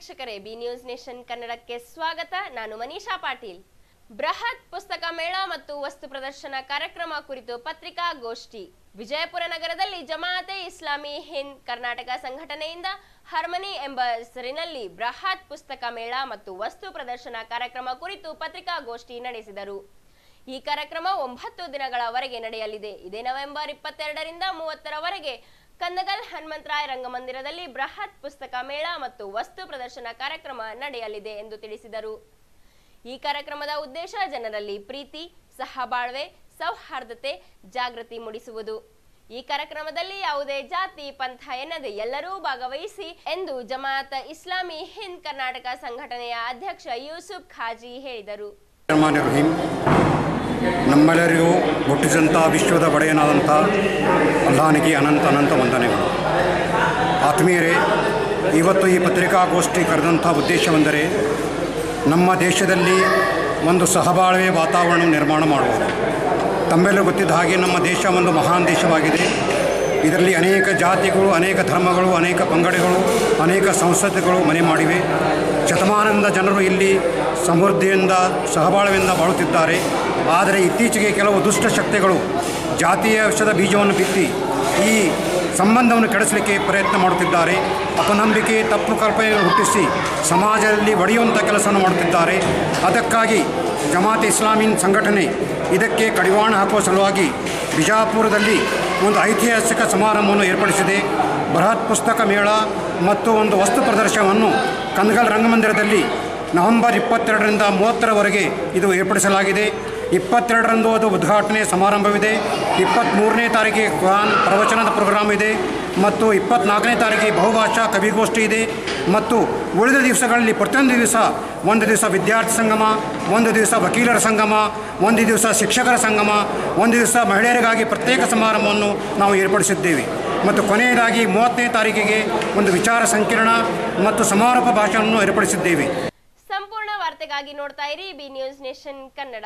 ವೀಕ್ಷಕರೇ, B news nation ಕನ್ನಡಕ್ಕೆ ಸ್ವಾಗತ. ನಾನು ಮನೀಷಾ ಪಾಟೀಲ್. ಬೃಹತ್ ಪುಸ್ತಕ ಮೇಳ ಮತ್ತು ವಸ್ತು ಪ್ರದರ್ಶನ ಕಾರ್ಯಕ್ರಮ ಕುರಿತು ಪತ್ರಿಕಾಗೋಷ್ಠಿ. ವಿಜಯಪುರ ನಗರದಲ್ಲಿ ಜಮಾತೆ ಇಸ್ಲಾಮಿ ಹಿಂದ್ ಕರ್ನಾಟಕ ಸಂಘಟನೆಯಿಂದ ಹರ್ಮನಿ ಎಂಬ ಹೆಸರಿನಲ್ಲಿ ಬೃಹತ್ ಪುಸ್ತಕ ಮೇಳ ಮತ್ತು ವಸ್ತು ಪ್ರದರ್ಶನ ಕಾರ್ಯಕ್ರಮ ಕುರಿತು ಪತ್ರಿಕಾಗೋಷ್ಠಿ ನಡೆಸಿದರು. ಈ ಕಾರ್ಯಕ್ರಮ ಒಂಬತ್ತು ದಿನಗಳವರೆಗೆ ನಡೆಯಲಿದೆ. ಇದೇ ನವೆಂಬರ್ ಇಪ್ಪತ್ತೆರಡರಿಂದ ಮೂವತ್ತರವರೆಗೆ ಕಂದಗಲ್ ಹನುಮಂತರಾಯ ರಂಗಮಂದಿರದಲ್ಲಿ ಬೃಹತ್ ಪುಸ್ತಕ ಮೇಳ ಮತ್ತು ವಸ್ತು ಪ್ರದರ್ಶನ ಕಾರ್ಯಕ್ರಮ ನಡೆಯಲಿದೆ ಎಂದು ತಿಳಿಸಿದರು. ಈ ಕಾರ್ಯಕ್ರಮದ ಉದ್ದೇಶ ಜನರಲ್ಲಿ ಪ್ರೀತಿ, ಸಹಬಾಳ್ವೆ, ಸೌಹಾರ್ದತೆ, ಜಾಗೃತಿ ಮೂಡಿಸುವುದು. ಈ ಕಾರ್ಯಕ್ರಮದಲ್ಲಿ ಯಾವುದೇ ಜಾತಿ, ಪಂಥ ಎನ್ನದೆ ಎಲ್ಲರೂ ಭಾಗವಹಿಸಿ ಎಂದು ಜಮಾತ್ ಇಸ್ಲಾಮಿ ಹಿಂದ್ ಕರ್ನಾಟಕ ಸಂಘಟನೆಯ ಅಧ್ಯಕ್ಷ ಯೂಸುಫ್ ಖಾಜಿ ಹೇಳಿದರು. ನಮ್ಮೆಲ್ಲರಿಗೂ ಹುಟ್ಟಿದಂಥ ವಿಶ್ವದ ಬಡೆಯನಾದಂಥ ಅಲ್ಲಾನಿಗೆ ಅನಂತ ಅನಂತ ವಂದನೆಗಳು. ಆತ್ಮೀಯರೇ, ಇವತ್ತು ಈ ಪತ್ರಿಕಾಗೋಷ್ಠಿ ಕರೆದಂಥ ಉದ್ದೇಶವೆಂದರೆ ನಮ್ಮ ದೇಶದಲ್ಲಿ ಒಂದು ಸಹಬಾಳ್ವೆ ವಾತಾವರಣ ನಿರ್ಮಾಣ ಮಾಡುವುದು. ತಮ್ಮೆಲ್ಲ ಗೊತ್ತಿದ್ದ ಹಾಗೆ ನಮ್ಮ ದೇಶ ಒಂದು ಮಹಾನ್ ದೇಶವಾಗಿದೆ. ಇದರಲ್ಲಿ ಅನೇಕ ಜಾತಿಗಳು, ಅನೇಕ ಧರ್ಮಗಳು, ಅನೇಕ ಪಂಗಡಗಳು, ಅನೇಕ ಸಂಸ್ಕೃತಿಗಳು ಮನೆ ಮಾಡಿವೆ. ಶತಮಾನದಿಂದ ಜನರು ಇಲ್ಲಿ ಸಮೃದ್ಧಿಯಿಂದ, ಸಹಬಾಳ್ವೆಯಿಂದ ಬಾಳುತ್ತಿದ್ದಾರೆ. ಆದರೆ ಇತ್ತೀಚೆಗೆ ಕೆಲವು ದುಷ್ಟ ಶಕ್ತಿಗಳು ಜಾತಿಯ ವಿಷದ ಬೀಜವನ್ನು ಬಿತ್ತಿ ಈ ಸಂಬಂಧವನ್ನು ಕೆಡಿಸಲಿಕ್ಕೆ ಪ್ರಯತ್ನ ಮಾಡುತ್ತಿದ್ದಾರೆ. ಅಪನಂಬಿಕೆ, ತಪ್ಪು ಕಲ್ಪನೆಯನ್ನು ಹುಟ್ಟಿಸಿ ಸಮಾಜದಲ್ಲಿ ಒಡೆಯುವಂಥ ಕೆಲಸವನ್ನು ಮಾಡುತ್ತಿದ್ದಾರೆ. ಅದಕ್ಕಾಗಿ ಜಮಾತ್ ಇಸ್ಲಾಮಿನ್ ಸಂಘಟನೆ ಇದಕ್ಕೆ ಕಡಿವಾಣ ಹಾಕುವ ಸಲುವಾಗಿ ಬಿಜಾಪುರದಲ್ಲಿ ಒಂದು ಐತಿಹಾಸಿಕ ಸಮಾರಂಭವನ್ನು ಏರ್ಪಡಿಸಿದೆ. ಬೃಹತ್ ಪುಸ್ತಕ ಮೇಳ ಮತ್ತು ಒಂದು ವಸ್ತು ಪ್ರದರ್ಶನವನ್ನು ಕಂದಗಲ್ ರಂಗಮಂದಿರದಲ್ಲಿ ನವೆಂಬರ್ ಇಪ್ಪತ್ತೆರಡರಿಂದ ಮೂವತ್ತರವರೆಗೆ ಇದು ಏರ್ಪಡಿಸಲಾಗಿದೆ. ಇಪ್ಪತ್ತೆರಡರಂದು ಅದು ಉದ್ಘಾಟನೆ ಸಮಾರಂಭವಿದೆ. ಇಪ್ಪತ್ತ್ಮೂರನೇ ತಾರೀಕಿಗೆ ಕುರಾನ್ ಪ್ರವಚನದ ಪ್ರೋಗ್ರಾಮ್ ಇದೆ ಮತ್ತು ಇಪ್ಪತ್ತ್ನಾಲ್ಕನೇ ತಾರೀಕಿಗೆ ಬಹುಭಾಷಾ ಕವಿಗೋಷ್ಠಿ ಇದೆ ಮತ್ತು ಉಳಿದ ದಿವಸಗಳಲ್ಲಿ ಪ್ರತಿಯೊಂದು ದಿವಸ ಒಂದು ದಿವಸ ವಿದ್ಯಾರ್ಥಿ ಸಂಗಮ, ಒಂದು ದಿವಸ ವಕೀಲರ ಸಂಗಮ, ಒಂದು ದಿವಸ ಶಿಕ್ಷಕರ ಸಂಗಮ, ಒಂದು ದಿವಸ ಮಹಿಳೆಯರಿಗಾಗಿ ಪ್ರತ್ಯೇಕ ಸಮಾರಂಭವನ್ನು ನಾವು ಏರ್ಪಡಿಸಿದ್ದೇವೆ. ಮತ್ತು ಕೊನೆಯದಾಗಿ ಮೂವತ್ತನೇ ತಾರೀಕಿಗೆ ಒಂದು ವಿಚಾರ ಸಂಕಿರಣ ಮತ್ತು ಸಮಾರೋಪ ಭಾಷಣವನ್ನು ಏರ್ಪಡಿಸಿದ್ದೇವೆ. ಸಂಪೂರ್ಣ ವಾರ್ತೆಗಾಗಿ ನೋಡ್ತಾ ಇರಿ, ಬಿ ನ್ಯೂಸ್ ನೇಷನ್ ಕನ್ನಡ.